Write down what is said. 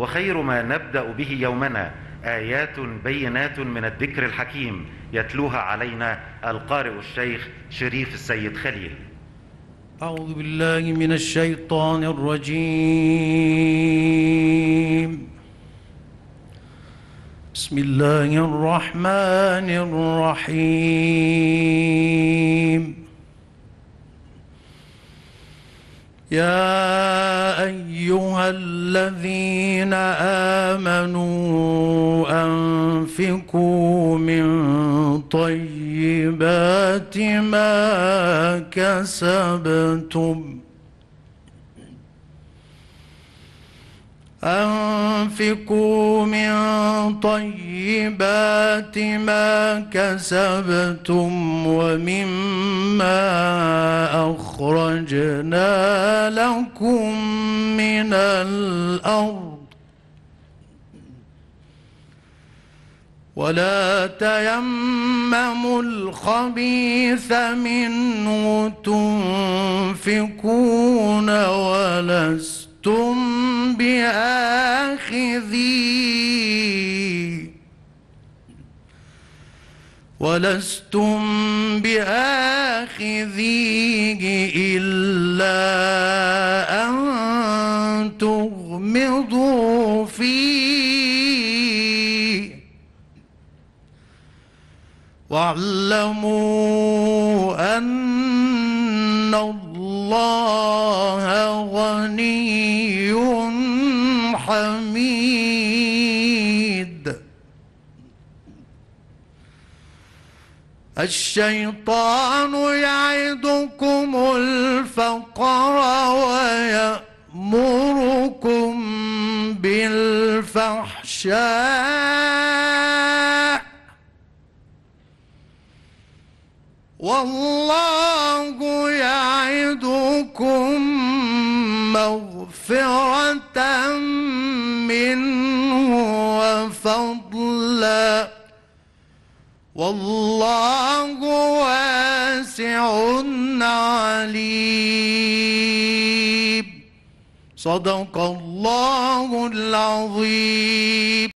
وخير ما نبدأ به يومنا آيات بينات من الذكر الحكيم يتلوها علينا القارئ الشيخ شريف السيد خليل. أعوذ بالله من الشيطان الرجيم. بسم الله الرحمن الرحيم. يا أيها الذين آمنوا أنفقوا من طيبات ما كسبتم. أنفقوا من طيبات ما كسبتم ومما أخرجنا لكم من الأرض ولا تيمموا الخبيث منه تنفقون ولستم بآخذي ولستم بآخذيه إلا أن تغمضوا فيه. واعلموا أن الله غني حميد. الشيطان يعدكم الفقر ويأمركم بالفحشاء. والله يعدكم مغفرة منه وفضلا. والله واسع عليم. صدق الله العظيم.